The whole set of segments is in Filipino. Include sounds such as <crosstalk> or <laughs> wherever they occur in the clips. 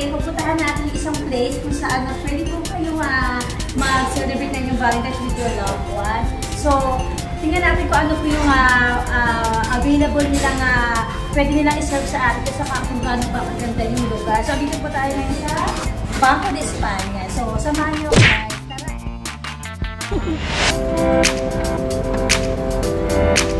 today, pupuntahan natin yung isang place kung saan na pwede po kayo uh, mag-celebrate na yung Valentine's with your loved one. So, tingnan natin kung ano po yung uh, uh, available nilang uh, pwede nilang iserve sa atin sa kung gaano pa maganda yung lugar. So, dito po tayo ngayon sa Banco de España. So, samahan niyo guys. Tara! <laughs>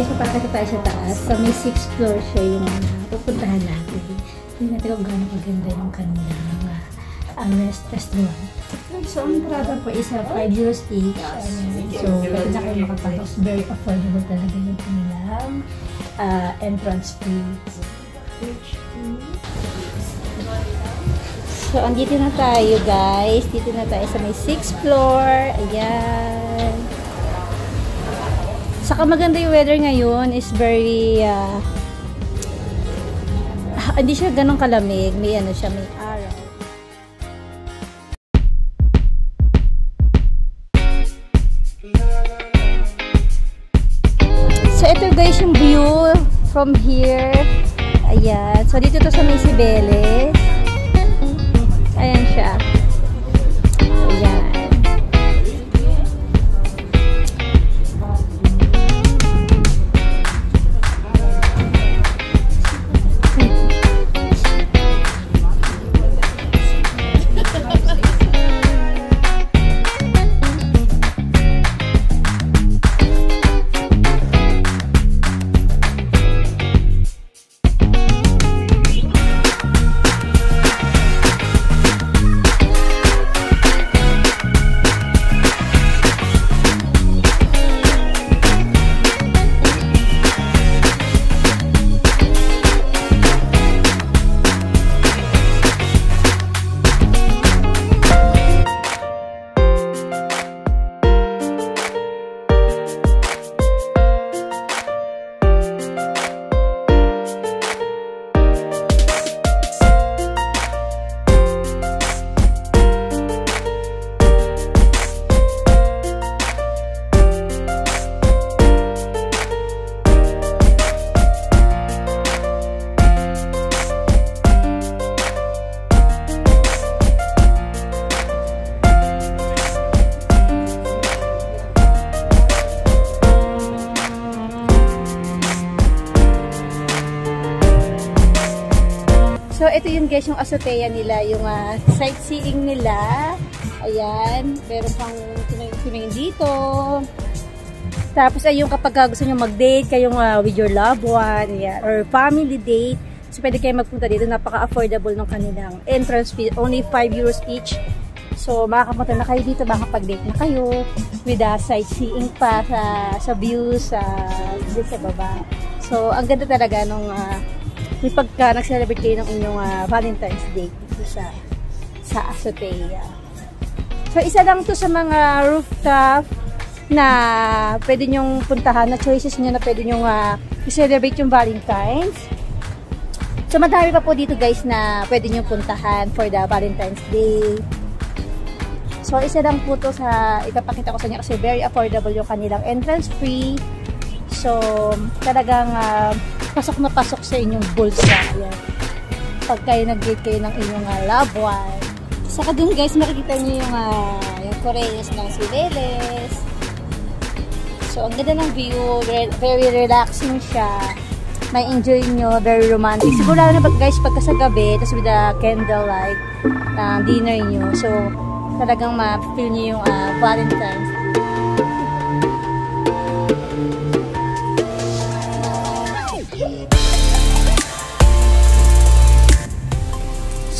guys, papakita tayo sa taas. Sa may 6th floor siya yung uh, pupuntahan natin. Tingnan natin kung gaano maganda yung kanilang uh, uh, rest restaurant. So ang entrada po is uh, 5 euros each. So pwede na kayo makapasok. Very affordable talaga yung kanilang uh, entrance fee. So andito na tayo guys. Dito na tayo sa may 6th floor. Ayan. Saka maganda yung weather ngayon is very uh, hindi siya ganong kalamig. May ano siya, may araw. So ito guys yung view from here. Ayan. So dito to sa Misibeles. Ayan siya. Guys, yung azotea nila, yung uh, sightseeing nila. Ayan, meron pang tumingin dito. Tapos, ayun, kapag uh, gusto nyo mag-date, kayong uh, with your loved one, ayan, or family date, so pwede kayo magpunta dito. Napaka-affordable ng kanilang entrance fee. Only 5 euros each. So, makakapunta na kayo dito, makapag-date na kayo with uh, sightseeing pa sa, sa views dito sa baba. So, ang ganda talaga nung uh, may pagka nag-celebrate kayo ng inyong uh, Valentine's Day dito sa sa Azotea. So, isa lang to sa mga rooftop na pwede nyong puntahan, na choices nyo na pwede nyong uh, i-celebrate yung Valentine's. So, madami pa po dito guys na pwede nyong puntahan for the Valentine's Day. So, isa lang po to sa ipapakita ko sa inyo kasi very affordable yung kanilang entrance fee. So, talagang uh, pasok na pasok sa inyong bulsa. Ayan. Pag kayo nag-date kayo ng inyong uh, loved one. Saka dun guys, makikita niyo yung, uh, yung Correos ng Sibeles. So, ang ganda ng view. Very relaxing siya. May enjoy nyo. Very romantic. Siguro na ba guys, pagka sa gabi, tapos with the candlelight, uh, dinner nyo. So, talagang ma-feel nyo yung uh, Valentine's.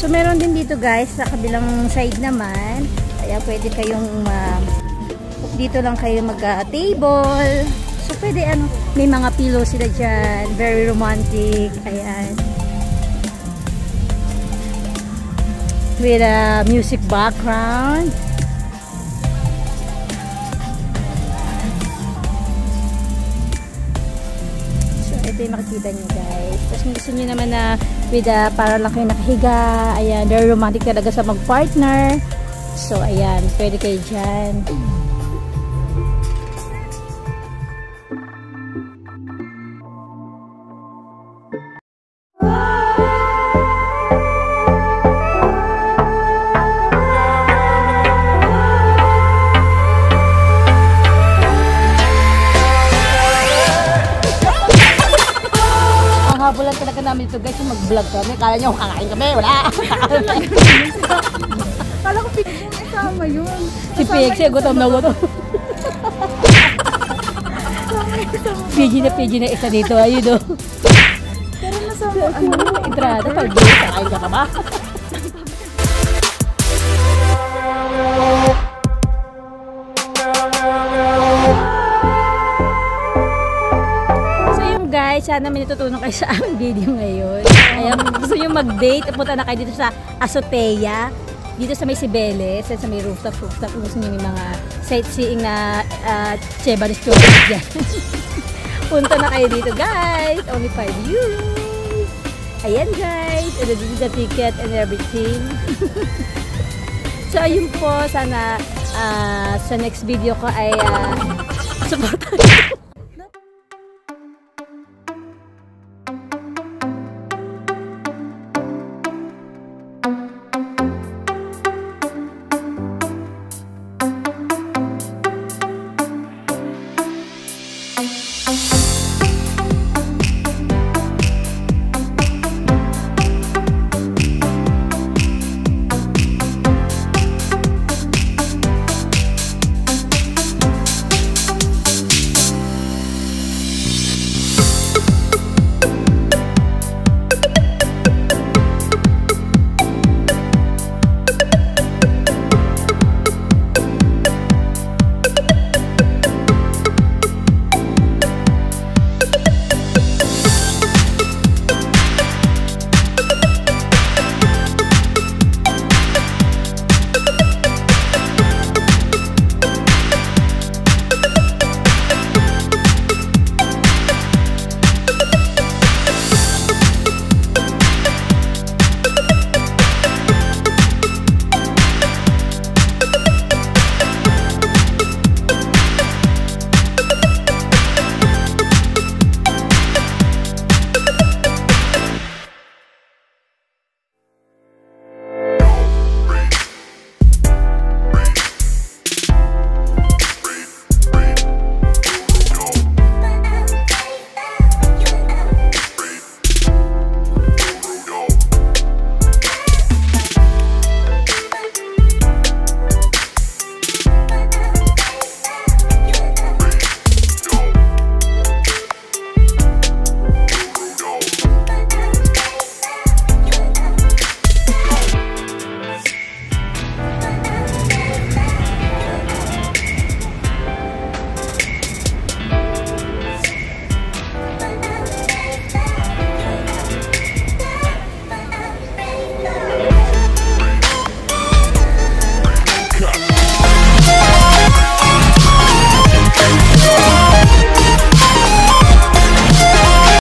So, meron din dito guys, sa kabilang side naman. Kaya pwede kayong uh, dito lang kayo mag-table. so, pwede ano, may mga pillow sila dyan. Very romantic. Ayan. With a music background. Ito yung makikita nyo guys. Tapos kung gusto nyo naman na with a, para lang kayo nakahiga. Ayan, very romantic talaga sa mag-partner. So, ayan, pwede kayo dyan. Namin ito guys, yung mag-vlog kami. Kala nyo, kakain kami, wala. <laughs> Kala ko pinigyan kasama yun. Si siya gutom na gutom. PG na PG na isa dito, ayun o. Pero nasama, ano? Entrada, pag kakain ka pa ba? Guys, sana may natutunan kayo sa <laughs> aming video ngayon. Kaya gusto nyo mag-date, punta na kayo dito sa Azotea, dito sa may Sibeles, sa may rooftop, rooftop, gusto nyo may mga sightseeing na uh, Cheba restaurant <laughs> dyan. punta na kayo dito guys, only 5 euros. Ayan guys, and dito the ticket and everything. <laughs> so ayun po, sana uh, sa next video ko ay uh, support